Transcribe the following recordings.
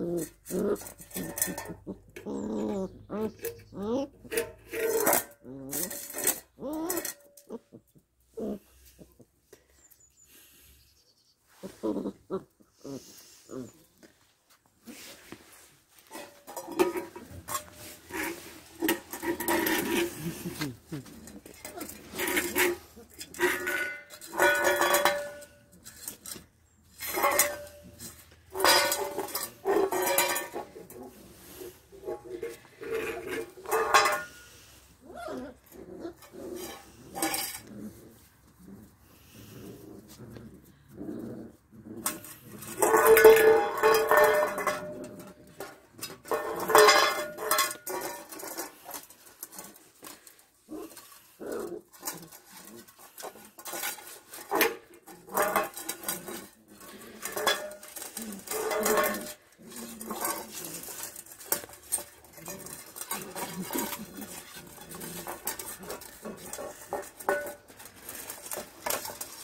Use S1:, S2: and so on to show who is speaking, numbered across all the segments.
S1: Mm-hmm.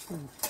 S1: Mm.